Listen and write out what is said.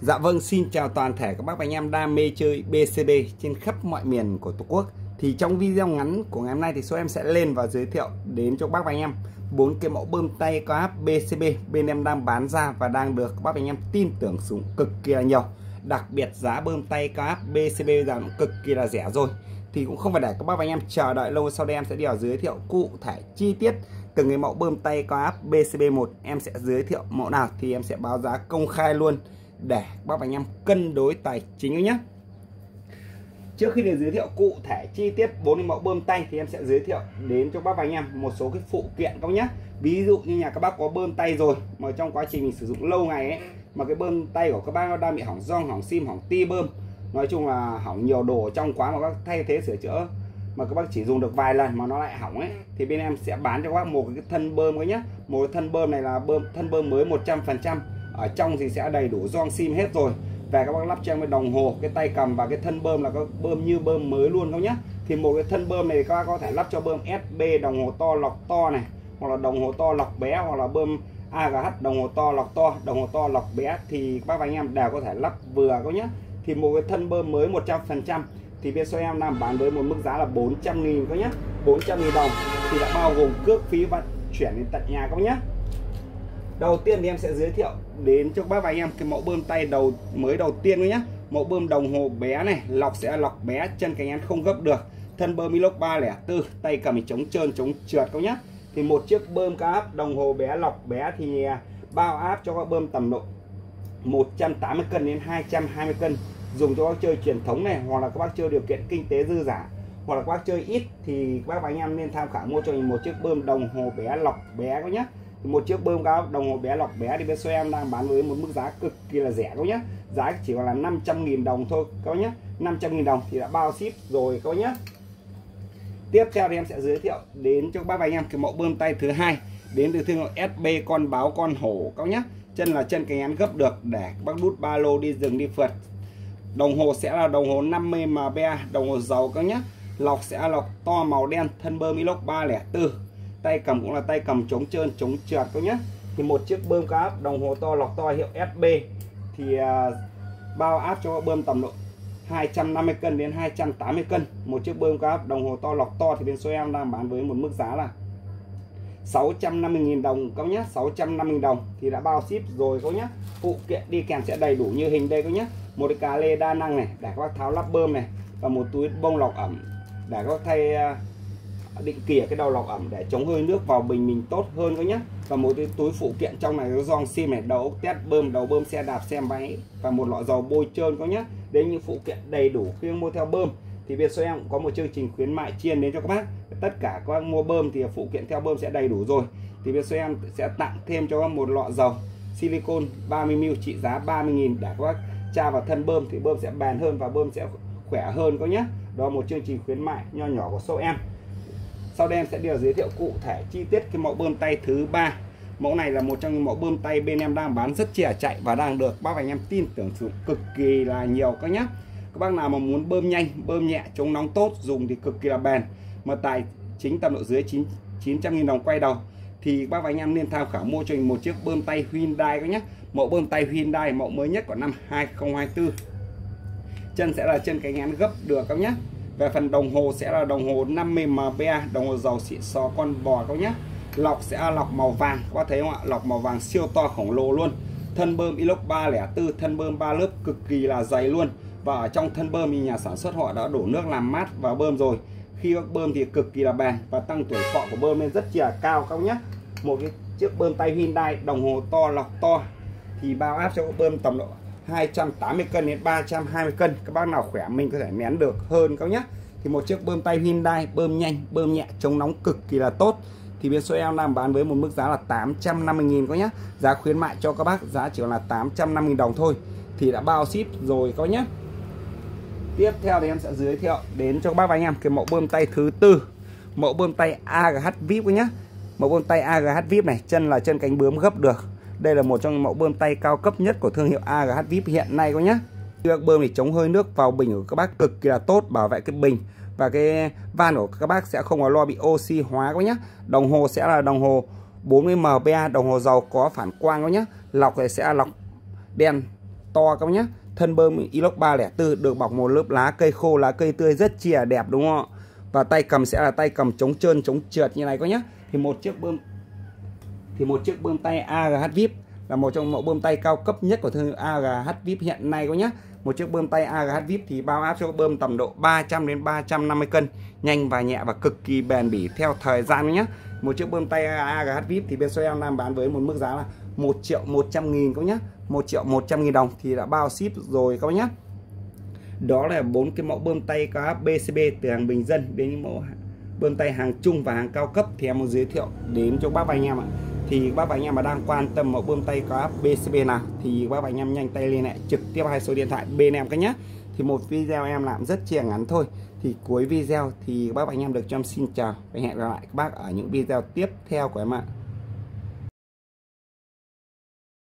Dạ vâng, xin chào toàn thể các bác và anh em đam mê chơi BCB trên khắp mọi miền của Tổ quốc. Thì trong video ngắn của ngày hôm nay thì số em sẽ lên và giới thiệu đến cho các bác và anh em bốn cái mẫu bơm tay có áp BCB bên em đang bán ra và đang được các bác và anh em tin tưởng sử dụng cực kỳ là nhiều. Đặc biệt giá bơm tay có áp BCB giờ cũng cực kỳ là rẻ rồi. Thì cũng không phải để các bác và anh em chờ đợi lâu sau đây em sẽ đi vào giới thiệu cụ thể chi tiết từng cái mẫu bơm tay có áp BCB1 em sẽ giới thiệu mẫu nào thì em sẽ báo giá công khai luôn để bác anh em cân đối tài chính nhé trước khi để giới thiệu cụ thể chi tiết bốn mẫu bơm tay thì em sẽ giới thiệu đến cho bác và anh em một số cái phụ kiện các nhé ví dụ như nhà các bác có bơm tay rồi mà trong quá trình mình sử dụng lâu ngày ấy, mà cái bơm tay của các bác đang bị hỏng rong hỏng sim, hỏng ti bơm, nói chung là hỏng nhiều đồ trong quá mà các thay thế sửa chữa, mà các bác chỉ dùng được vài lần mà nó lại hỏng ấy, thì bên em sẽ bán cho các bác một cái thân bơm ấy nhá. Một cái thân bơm này là bơm, thân bơm mới 100% ở trong thì sẽ đầy đủ gioăng sim hết rồi. Về các bác lắp cho em cái đồng hồ, cái tay cầm và cái thân bơm là có bơm như bơm mới luôn không nhá. Thì một cái thân bơm này các bác có thể lắp cho bơm SB đồng hồ to lọc to này, hoặc là đồng hồ to lọc bé, hoặc là bơm AGH đồng hồ to lọc to, đồng hồ to lọc bé thì các bác và anh em đều có thể lắp vừa có nhá. Thì một cái thân bơm mới 100% thì bên số em đang bán với một mức giá là 400 nghìn các nhá. 400 nghìn đồng thì đã bao gồm cước phí vận chuyển đến tận nhà các nhá đầu tiên thì em sẽ giới thiệu đến cho các bác và anh em cái mẫu bơm tay đầu mới đầu tiên nhé mẫu bơm đồng hồ bé này lọc sẽ lọc bé chân cánh én không gấp được. Thân bơm inox 304 tay cầm chống trơn chống trượt các nhá, thì một chiếc bơm cá áp đồng hồ bé lọc bé thì à, bao áp cho các bơm tầm độ 180 cân đến 220 cân. Dùng cho các chơi truyền thống này hoặc là các bác chơi điều kiện kinh tế dư giả hoặc là các bác chơi ít thì các bác và anh em nên tham khảo mua cho mình một chiếc bơm đồng hồ bé lọc bé các nhé một chiếc bơm cao đồng hồ bé lọc bé thì bên số em đang bán với một mức giá cực kỳ là rẻ các nhé giá chỉ còn là 500.000 đồng thôi, các nhé 500.000 đồng thì đã bao ship rồi, các nhé tiếp theo thì em sẽ giới thiệu đến cho các bác và anh em cái mẫu bơm tay thứ hai. Đến từ thương hiệu SB con báo con hổ, các nhé chân là chân cánh án gấp được để bác đút ba lô đi rừng đi phượt. Đồng hồ sẽ là đồng hồ 50 mb đồng hồ dầu, các nhé lọc sẽ lọc to màu đen, thân bơm inox 304 tay cầm cũng là tay cầm chống trơn, chống trượt các nhé thì một chiếc bơm cá đồng hồ to lọc to hiệu SB thì à, bao áp cho bơm tầm độ 250 cân đến 280 cân. Một chiếc bơm cá đồng hồ to lọc to thì bên số em đang bán với một mức giá là 650.000 đồng các nhé 650.000 đồng. Thì đã bao ship rồi các nhé phụ kiện đi kèm sẽ đầy đủ như hình đây các nhé một cái cá lê đa năng này, để các bác tháo lắp bơm này. Và một túi bông lọc ẩm, để các bác thay à, định kỳ cái đầu lọc ẩm để chống hơi nước vào bình mình tốt hơn các nhé và một cái túi phụ kiện trong này có giòn sim này đầu ốc tét bơm đầu bơm xe đạp, xe máy và một lọ dầu bôi trơn các nhé đấy những phụ kiện đầy đủ, khi mua theo bơm thì bên số em cũng có một chương trình khuyến mại chiên đến cho các bác. Tất cả các bác mua bơm thì phụ kiện theo bơm sẽ đầy đủ rồi. Thì bên số em sẽ tặng thêm cho các một lọ dầu silicon 30ml trị giá 30.000 để các bác tra vào thân bơm thì bơm sẽ bền hơn và bơm sẽ khỏe hơn các nhé đó một chương trình khuyến mại nho nhỏ của số em sau đây em sẽ điều giới thiệu cụ thể chi tiết cái mẫu bơm tay thứ ba. Mẫu này là một trong những mẫu bơm tay bên em đang bán rất trẻ chạy và đang được bác anh em tin tưởng sử dụng cực kỳ là nhiều các nhé các bác nào mà muốn bơm nhanh, bơm nhẹ, chống nóng tốt, dùng thì cực kỳ là bền. Mà tài chính tầm độ dưới 9 900.000 đồng quay đầu, thì bác và anh em nên tham khảo mua cho mình một chiếc bơm tay Hyundai các nhé mẫu bơm tay Hyundai, mẫu mới nhất của năm 2024 chân sẽ là chân cánh én gấp được các nhé về phần đồng hồ sẽ là đồng hồ 50 mba đồng hồ dầu xịn xò con bò các nhé lọc sẽ là lọc màu vàng, các bác thấy không ạ? Lọc màu vàng siêu to khổng lồ luôn. Thân bơm inox 304 thân bơm ba lớp cực kỳ là dày luôn. Và ở trong thân bơm thì nhà sản xuất họ đã đổ nước làm mát vào bơm rồi. Khi bơm thì cực kỳ là bền và tăng tuổi thọ của bơm lên rất là cao các nhé một cái chiếc bơm tay Hyundai đồng hồ to, lọc to thì bao áp cho bơm tầm độ 280 cân đến 320 cân. Các bác nào khỏe mình có thể nén được hơn các nhé. Thì một chiếc bơm tay Hyundai, bơm nhanh, bơm nhẹ, chống nóng cực kỳ là tốt. Thì bên số em đang bán với một mức giá là 850.000 có nhé. Giá khuyến mại cho các bác giá chỉ là 850.000 đồng thôi. Thì đã bao ship rồi có nhé. Tiếp theo thì em sẽ giới thiệu đến cho các bác và anh em cái mẫu bơm tay thứ tư. Mẫu bơm tay AGH VIP nhé. Mẫu bơm tay AGH VIP này, chân là chân cánh bướm gấp được đây là một trong những mẫu bơm tay cao cấp nhất của thương hiệu AGH VIP hiện nay các nhé. Các bơm thì chống hơi nước vào bình của các bác cực kỳ là tốt, bảo vệ cái bình. Và cái van của các bác sẽ không có lo bị oxy hóa các nhé. Đồng hồ sẽ là đồng hồ 40 mba đồng hồ dầu có phản quang các nhé. Lọc thì sẽ lọc đen to các bác nhé. Thân bơm inox 304 được bọc một lớp lá cây khô, lá cây tươi rất chi là đẹp, đúng không ạ? Và tay cầm sẽ là tay cầm chống trơn, chống trượt như này có nhé. Thì một chiếc bơm thì một chiếc bơm tay AGH VIP là một trong mẫu bơm tay cao cấp nhất của thương hiệu AGH VIP hiện nay có nhé. Một chiếc bơm tay AGH VIP thì bao áp cho bơm tầm độ 300 đến 350 cân, nhanh và nhẹ và cực kỳ bền bỉ theo thời gian nhé. Một chiếc bơm tay AGH VIP thì bên số em đang bán với một mức giá là 1 triệu 100 nghìn các nhé. 1 triệu 100 nghìn đồng thì đã bao ship rồi các nhé. Đó là bốn cái mẫu bơm tay có BCB từ hàng bình dân đến những mẫu bơm tay hàng trung và hàng cao cấp thì em muốn giới thiệu đến cho bác và anh em ạ thì bác và anh em mà đang quan tâm mẫu bơm tay có BCB nào, thì bác và anh em nhanh tay liên hệ trực tiếp hai số điện thoại bên em các nhé thì một video em làm rất chia ngắn thôi. Thì cuối video thì bác và anh em được cho em xin chào và hẹn gặp lại các bác ở những video tiếp theo của em ạ.